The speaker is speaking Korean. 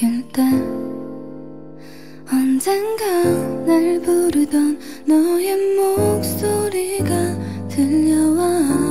느낄 때 언젠가 날 부르던 너의 목소리가 들려와.